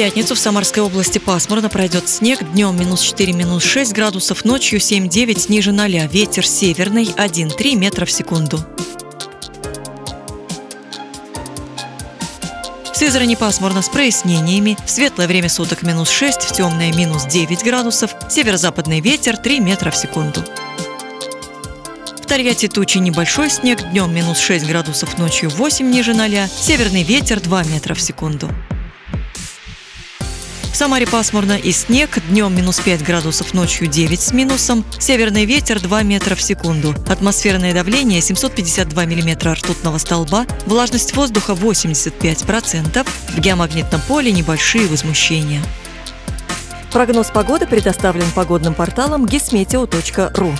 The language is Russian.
пятницу в Самарской области пасмурно пройдет снег. Днем минус 4, минус 6 градусов, ночью 7-9 ниже 0. Ветер северный 1-3 метра в секунду. В Сызрани пасмурно с прояснениями. В светлое время суток минус 6, в темное минус 9 градусов. Северо-западный ветер 3 метра в секунду. В Тольятти тучи небольшой снег. Днем минус 6 градусов, ночью 8 ниже 0. Северный ветер 2 метра в секунду. Самаре пасмурно и снег, днем минус 5 градусов, ночью 9 с минусом, северный ветер 2 метра в секунду, атмосферное давление 752 миллиметра ртутного столба, влажность воздуха 85%, в геомагнитном поле небольшие возмущения. Прогноз погоды предоставлен погодным порталом gismeteo.ru.